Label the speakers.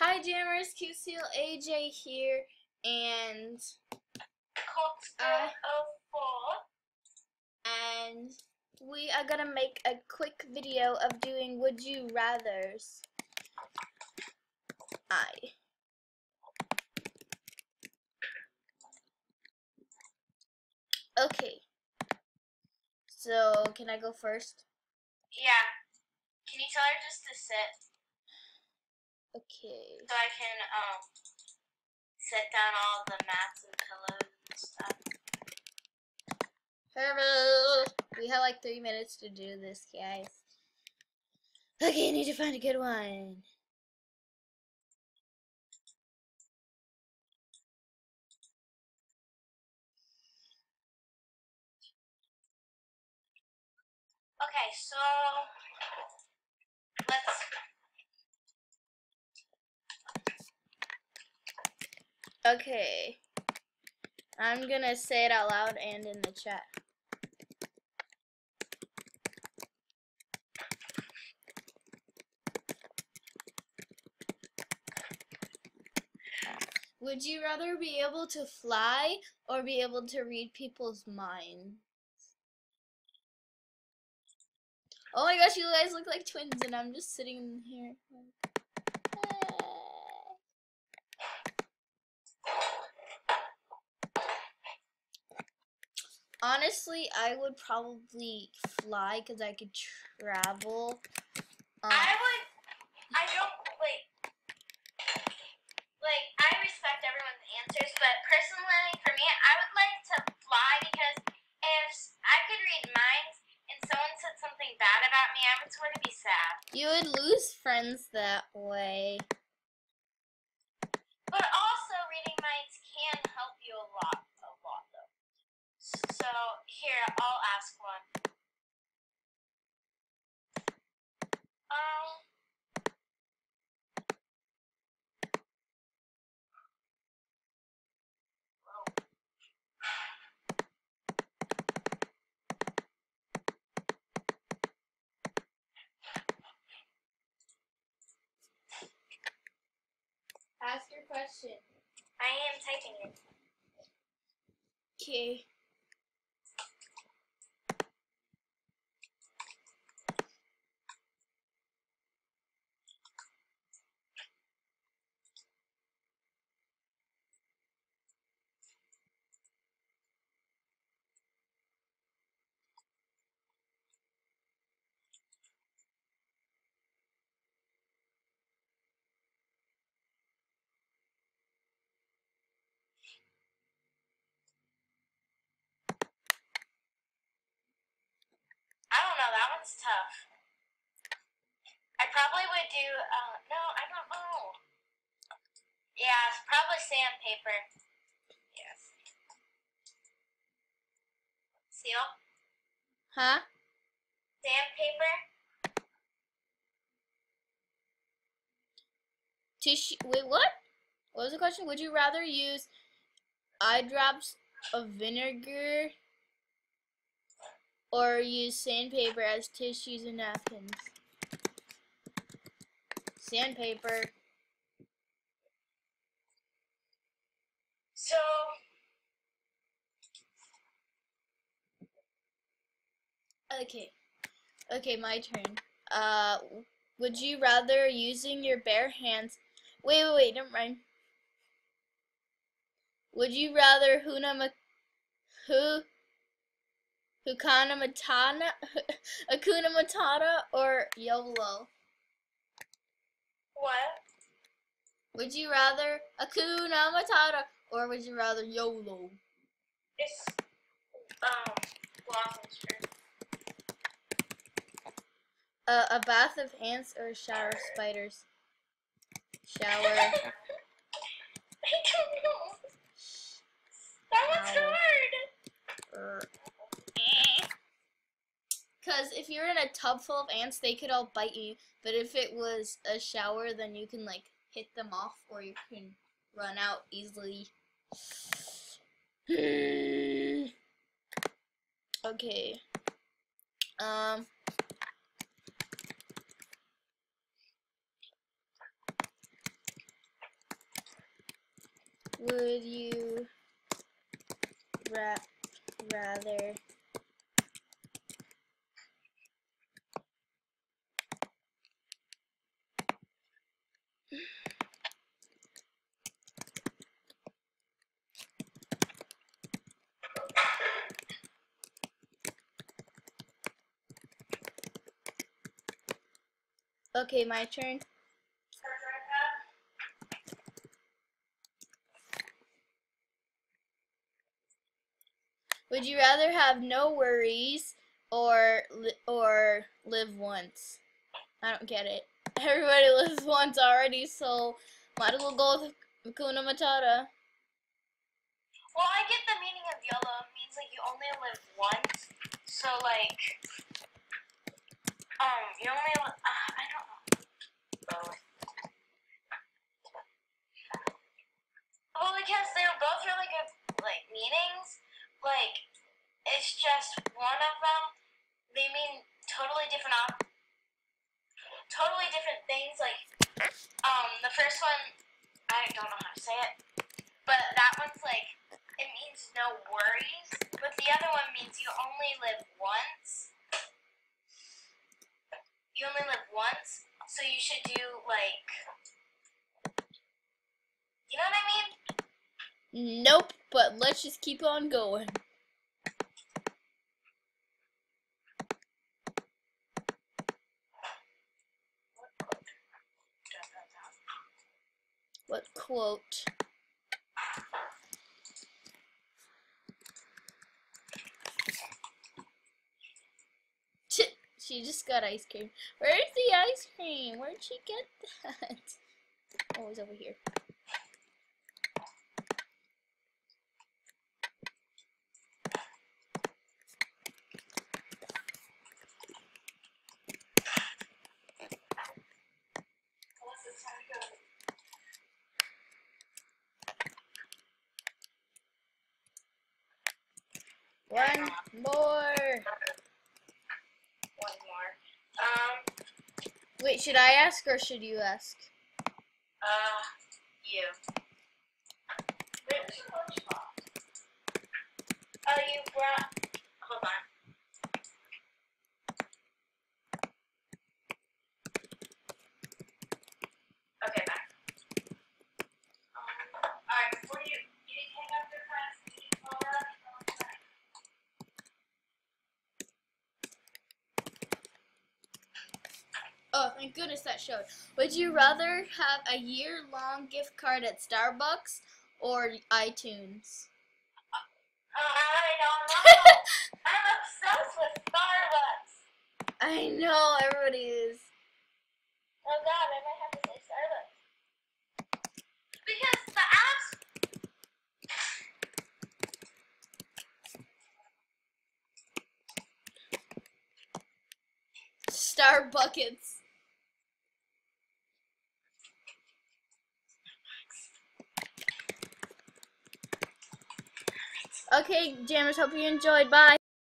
Speaker 1: Hi Jammers, Cute Seal AJ here, and
Speaker 2: uh, 04.
Speaker 1: and we are gonna make a quick video of doing Would You Rather's. I. Okay. So can I go first?
Speaker 2: Yeah. Can you tell her just to sit
Speaker 1: Okay.
Speaker 2: so I can um set down all the mats and pillows and stuff?
Speaker 1: Hello. We have like three minutes to do this, guys. Okay, I need to find a good one.
Speaker 2: Okay, so let's
Speaker 1: Okay. I'm gonna say it out loud and in the chat. Would you rather be able to fly or be able to read people's minds? Oh my gosh, you guys look like twins and I'm just sitting here. like, Honestly, I would probably fly because I could travel. Um,
Speaker 2: I would I don't like like I respect everyone's answers, but personally for me I would like to fly because if I could read minds and someone said something bad about me, I would sort of be sad.
Speaker 1: you would lose friends that way.
Speaker 2: But also, reading minds can help you a lot, a lot though. So here, I'll ask one. Um.
Speaker 1: Ask your question.
Speaker 2: I am typing it.
Speaker 1: Okay.
Speaker 2: I don't know. That one's tough. I probably would do. Uh, no, I don't know. Yeah, it's probably sandpaper. Yes. Seal.
Speaker 1: Huh?
Speaker 2: Sandpaper.
Speaker 1: Tissue. Wait, what? What was the question? Would you rather use eye drops of vinegar or use sandpaper as tissues and napkins? Sandpaper.
Speaker 2: So.
Speaker 1: Okay. Okay, my turn. Uh, would you rather using your bare hands? Wait, wait, wait, don't mind. Would you rather Huna Ma- Hu Hukana Matana Akuna Matata or YOLO?
Speaker 2: What?
Speaker 1: Would you rather Akuna Matata or would you rather YOLO?
Speaker 2: It's um Blossom's.
Speaker 1: Uh, a bath of ants or a shower of spiders? Shower.
Speaker 2: I don't know. That one's
Speaker 1: Ow.
Speaker 2: hard.
Speaker 1: Because if you're in a tub full of ants, they could all bite you. But if it was a shower, then you can like hit them off, or you can run out easily. okay. Um. would you ra- rather Okay, my turn. Would you rather have no worries or li- or live once? I don't get it. Everybody lives once already, so might as well go with Hakuna Matata.
Speaker 2: Well, I get the meaning of YOLO. It means like you only live once. So like, um, you only. I don't know. Both. Well, because they're both really good like meanings. Like, it's just one of them. They mean totally different. Op- totally different things. Like, um, the first one, I don't know how to say it, but that one's like it means no worries, but the other one means you only live once. You only live once, so you should do like you know what I mean?
Speaker 1: Nope, but let's just keep on going. What quote? She just got ice cream. Where's the ice cream? Where'd she get that? Oh, over here. One more.
Speaker 2: One more. Um,
Speaker 1: Wait, should I ask or should you ask?
Speaker 2: uh, you. Wait, where's your lunchbox? Oh, you brought. Hold on. Okay, back. Um, alright, before you, you didn't hang up your friends, you didn't call up, you call them back.
Speaker 1: Thank goodness that showed. Would you rather have a year long gift card at Starbucks or iTunes?
Speaker 2: Uh, I don't know. I'm obsessed with Starbucks.
Speaker 1: I know, everybody is.
Speaker 2: Oh god, I might have to say Starbucks. Because the apps.
Speaker 1: Star buckets. Okay, Jammers, hope you enjoyed. Bye.